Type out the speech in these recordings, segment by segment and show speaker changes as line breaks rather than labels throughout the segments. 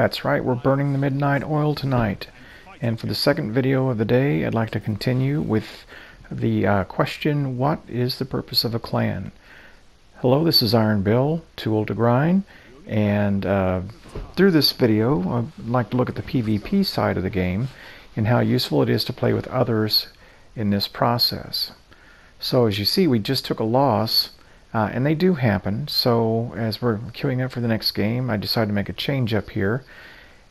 That's right, we're burning the midnight oil tonight. And for the second video of the day, I'd like to continue with the uh, question, what is the purpose of a clan? Hello, this is Iron Bill, Too Old to Grind, and uh, through this video, I'd like to look at the PvP side of the game and how useful it is to play with others in this process. So as you see, we just took a loss, uh, and they do happen. So as we're queuing up for the next game, I decided to make a change up here.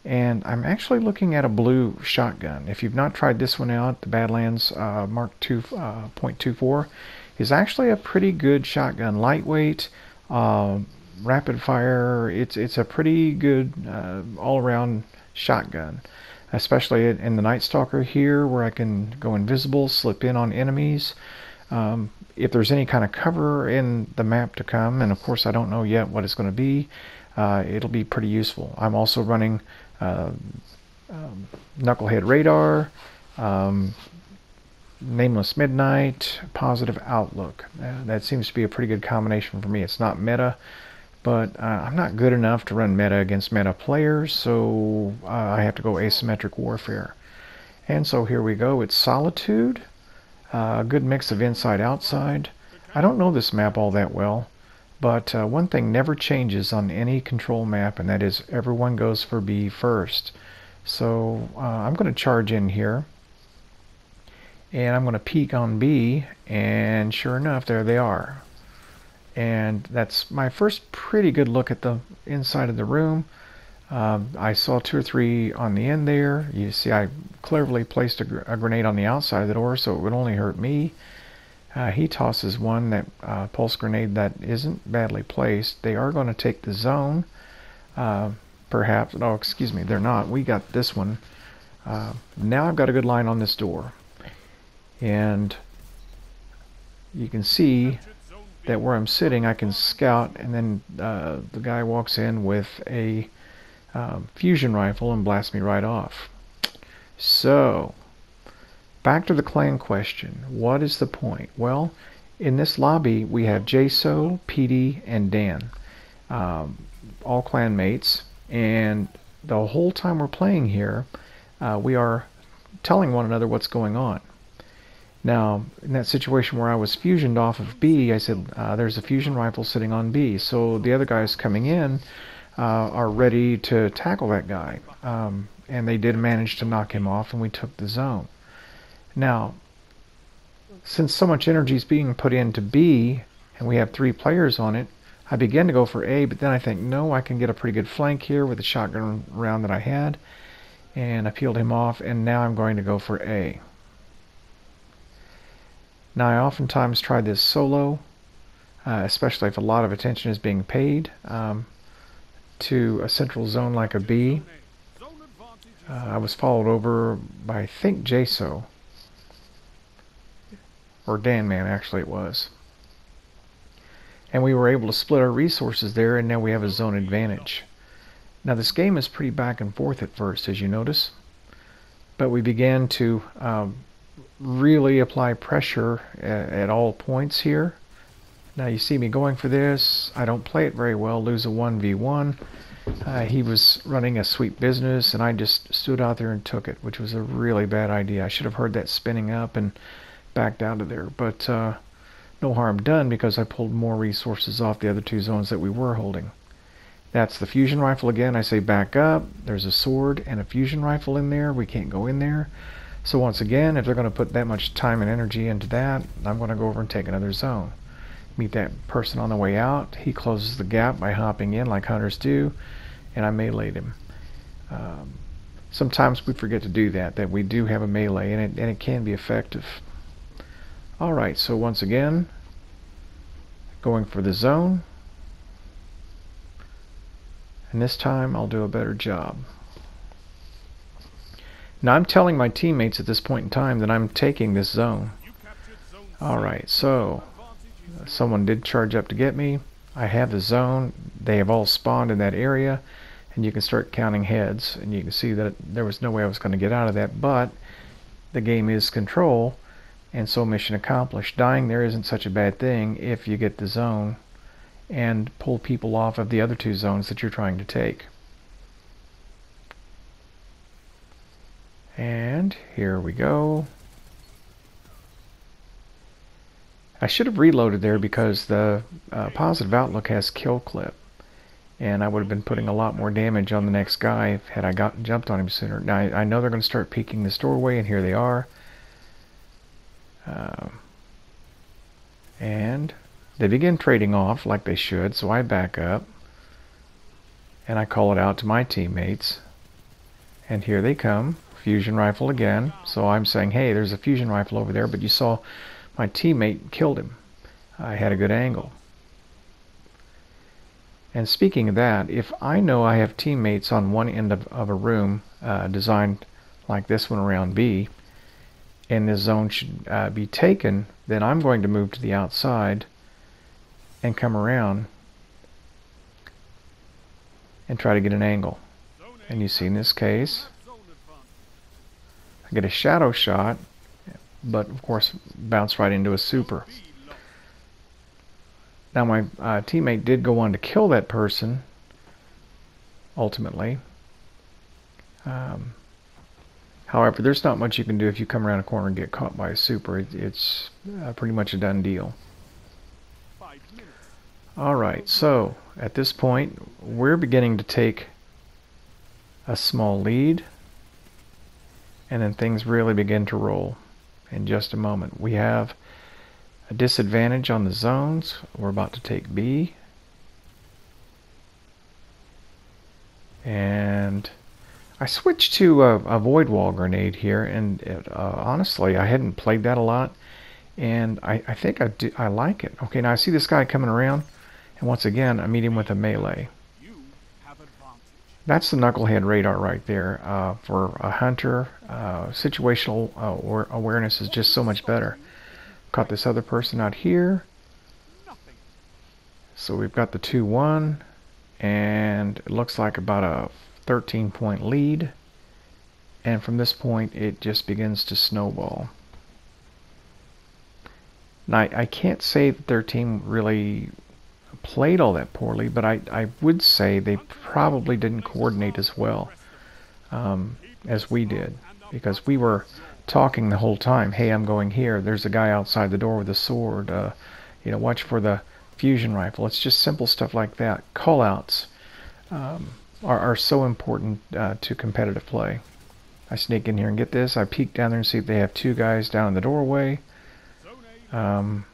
And I'm actually looking at a blue shotgun. If you've not tried this one out, the Badlands uh, Mark II uh, .24 is actually a pretty good shotgun. Lightweight, uh, rapid fire. It's it's a pretty good uh, all-around shotgun. Especially in the Night Stalker here, where I can go invisible, slip in on enemies. Um, if there's any kind of cover in the map to come, and of course I don't know yet what it's going to be, uh, it'll be pretty useful. I'm also running uh, um, Knucklehead Radar, um, Nameless Midnight, Positive Outlook. Uh, that seems to be a pretty good combination for me. It's not meta, but uh, I'm not good enough to run meta against meta players, so uh, I have to go asymmetric warfare. And so here we go. It's Solitude. A good mix of inside-outside. I don't know this map all that well, but uh, one thing never changes on any control map, and that is everyone goes for B first. So uh, I'm going to charge in here, and I'm going to peek on B, and sure enough, there they are. And that's my first pretty good look at the inside of the room. Um, I saw two or three on the end there. You see I cleverly placed a, gr a, grenade on the outside of the door so it would only hurt me. Uh, he tosses one that uh, pulse grenade that isn't badly placed. They are going to take the zone. Uh, perhaps, oh excuse me, they're not. We got this one. Uh, now I've got a good line on this door. And you can see that where I'm sitting I can scout and then uh, the guy walks in with a um, fusion rifle and blast me right off. So, back to the clan question. What is the point? Well, in this lobby we have JSO, PD, and Dan, um, all clan mates, and the whole time we're playing here, uh, we are telling one another what's going on. Now, in that situation where I was fusioned off of B, I said, uh, there's a fusion rifle sitting on B. So the other guys coming in uh, are ready to tackle that guy. Um, and they did manage to knock him off, and we took the zone. Now, since so much energy is being put into B, and we have three players on it, I begin to go for A, but then I think, no, I can get a pretty good flank here with the shotgun round that I had. And I peeled him off, and now I'm going to go for A. Now, I oftentimes try this solo, uh, especially if a lot of attention is being paid. Um, to a central zone like a B. Uh, I was followed over by, I think, JSO. Or Danman, actually, it was. And we were able to split our resources there, and now we have a zone advantage. Now, this game is pretty back and forth at first, as you notice. But we began to um, really apply pressure at, at all points here. Now you see me going for this. I don't play it very well, lose a 1v1. Uh, he was running a sweet business and I just stood out there and took it, which was a really bad idea. I should have heard that spinning up and backed out of there. But uh, no harm done because I pulled more resources off the other two zones that we were holding. That's the fusion rifle again. I say back up. There's a sword and a fusion rifle in there. We can't go in there. So once again, if they're going to put that much time and energy into that, I'm going to go over and take another zone meet that person on the way out. He closes the gap by hopping in like hunters do, and I meleeed him. Um, sometimes we forget to do that, that we do have a melee, and it, and it can be effective. Alright, so once again, going for the zone. And this time I'll do a better job. Now I'm telling my teammates at this point in time that I'm taking this zone. Alright, so someone did charge up to get me. I have the zone. They have all spawned in that area. And you can start counting heads. And you can see that there was no way I was going to get out of that. But the game is control. And so mission accomplished. Dying there isn't such a bad thing if you get the zone and pull people off of the other two zones that you're trying to take. And here we go. I should have reloaded there because the uh, positive outlook has kill clip. And I would have been putting a lot more damage on the next guy had I got jumped on him sooner. Now I, I know they're going to start peeking this doorway, and here they are. Um, and they begin trading off like they should, so I back up. And I call it out to my teammates. And here they come. Fusion rifle again. So I'm saying, hey, there's a fusion rifle over there, but you saw my teammate killed him. I had a good angle. And speaking of that, if I know I have teammates on one end of, of a room uh, designed like this one around B, and this zone should uh, be taken, then I'm going to move to the outside and come around and try to get an angle. And you see in this case, I get a shadow shot but of course bounced right into a super. Now my uh, teammate did go on to kill that person ultimately. Um, however, there's not much you can do if you come around a corner and get caught by a super. It, it's uh, pretty much a done deal. Alright, so at this point we're beginning to take a small lead and then things really begin to roll in just a moment. We have a disadvantage on the zones. We're about to take B. And I switched to a, a void wall grenade here, and it, uh, honestly, I hadn't played that a lot, and I, I think I, do, I like it. Okay, now I see this guy coming around, and once again, I meet him with a melee. That's the knucklehead radar right there. Uh, for a hunter, uh, situational uh, awareness is just so much better. Caught this other person out here. So we've got the 2-1, and it looks like about a 13 point lead. And from this point, it just begins to snowball. Now, I, I can't say that their team really played all that poorly, but I, I would say they probably didn't coordinate as well um, as we did because we were talking the whole time. Hey, I'm going here. There's a guy outside the door with a sword. Uh, you know, watch for the fusion rifle. It's just simple stuff like that. Callouts um, are, are so important uh, to competitive play. I sneak in here and get this. I peek down there and see if they have two guys down in the doorway. Um,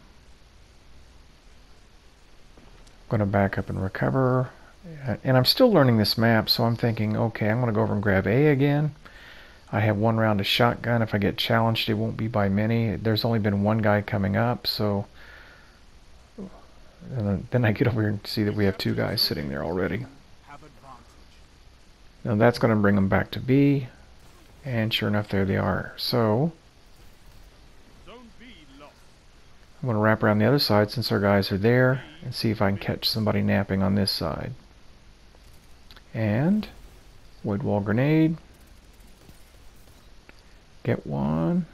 going to back up and recover. Uh, and I'm still learning this map, so I'm thinking, okay, I'm going to go over and grab A again. I have one round of shotgun. If I get challenged, it won't be by many. There's only been one guy coming up, so... And then I get over here and see that we have two guys sitting there already. Now that's going to bring them back to B. And sure enough, there they are. So... I'm going to wrap around the other side since our guys are there and see if I can catch somebody napping on this side. And void wall grenade. Get one.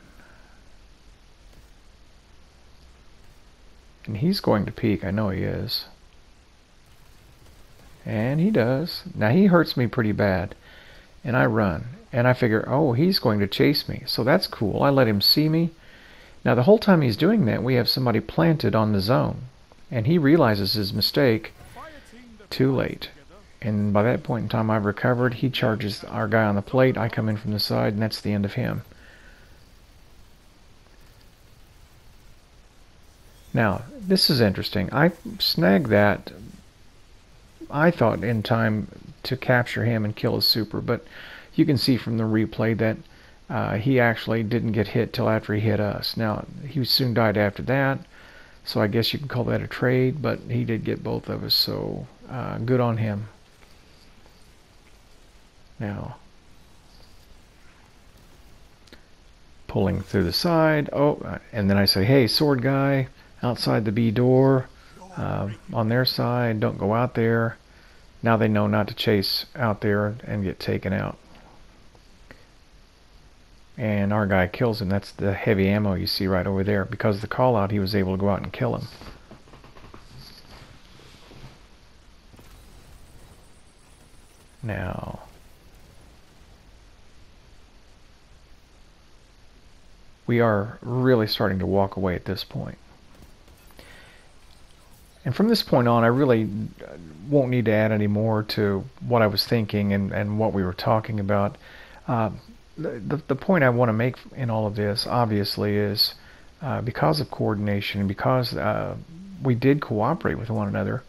And he's going to peek. I know he is. And he does. Now he hurts me pretty bad. And I run. And I figure, oh, he's going to chase me. So that's cool. I let him see me. Now the whole time he's doing that, we have somebody planted on the zone. And he realizes his mistake too late. And by that point in time, I've recovered. He charges our guy on the plate. I come in from the side, and that's the end of him. Now, this is interesting. I snagged that, I thought, in time to capture him and kill his super, but you can see from the replay that uh, he actually didn't get hit till after he hit us. Now, he soon died after that, so I guess you can call that a trade, but he did get both of us, so uh, good on him. Now, pulling through the side. Oh, uh, and then I say, hey, sword guy, outside the B door, uh, on their side, don't go out there. Now they know not to chase out there and get taken out and our guy kills him. That's the heavy ammo you see right over there. Because of the call out, he was able to go out and kill him. Now, we are really starting to walk away at this point. And from this point on, I really won't need to add any more to what I was thinking and, and what we were talking about. Uh, the, the point I want to make in all of this, obviously, is uh, because of coordination and because uh, we did cooperate with one another,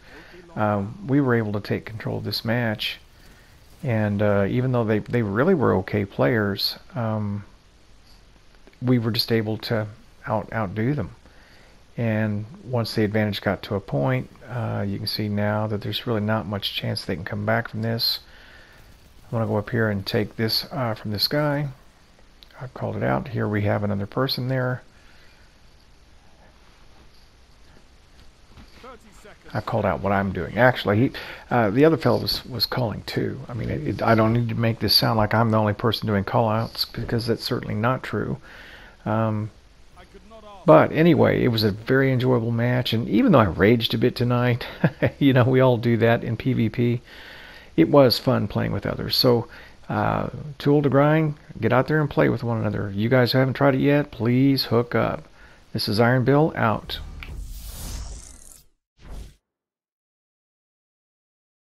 uh, we were able to take control of this match. And uh, even though they, they really were okay players, um, we were just able to out outdo them. And once the advantage got to a point, uh, you can see now that there's really not much chance they can come back from this. I'm going to go up here and take this uh, from this guy. I've called it out. Here we have another person there. I called out what I'm doing. Actually, he, uh, the other fellow was, was calling too. I mean, it, it, I don't need to make this sound like I'm the only person doing callouts because that's certainly not true. Um, but anyway, it was a very enjoyable match, and even though I raged a bit tonight, you know, we all do that in PvP, it was fun playing with others. So, uh, Too Old to Grind, get out there and play with one another. You guys who haven't tried it yet, please hook up. This is Iron Bill out.